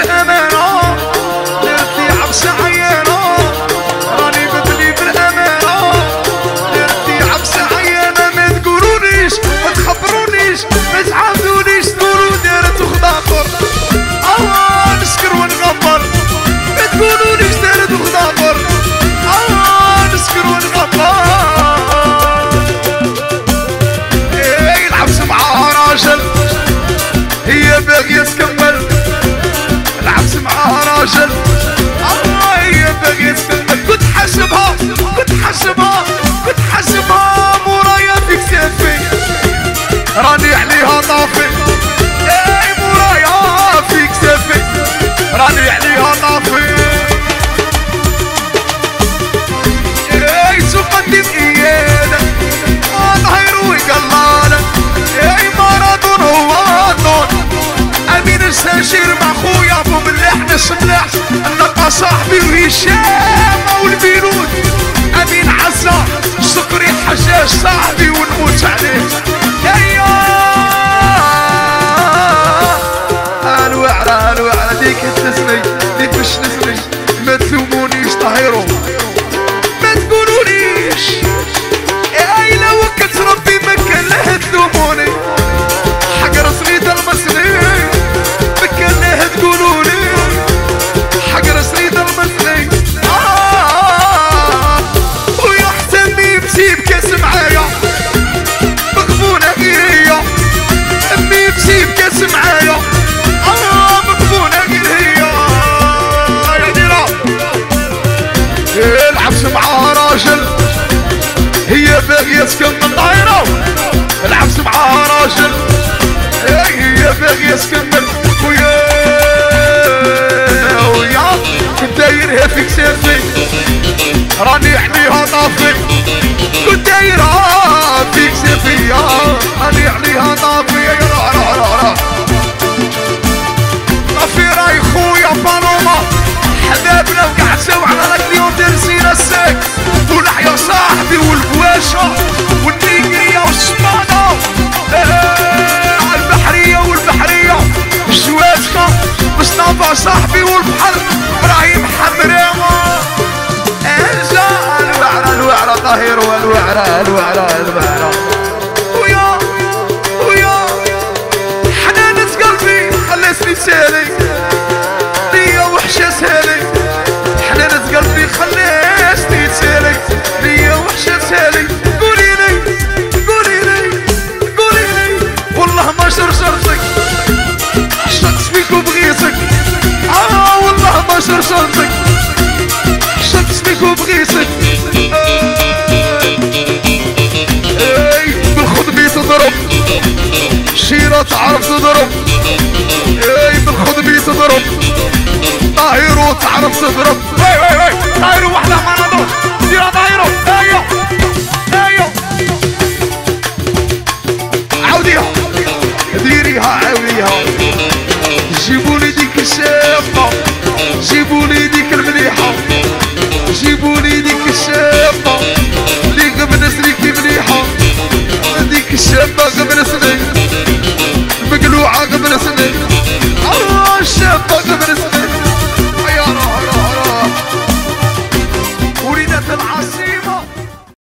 الأمان Listen. صاحبي وهشام والبيروت امين عزه شكري حجاج صاحبي ونموت عليه. يسكن من طايرة العبس مع راجل إيه، يا باغي يسكن من خويا ويا دايرها فيك سيرتي راني حميها طافي. صاحبي والبحر إبراهيم حمراوة ارجع إيه، الوعرة الوعرة طاهر والوعرة الوعرة الوعرة. 砸他四十了。喂喂喂。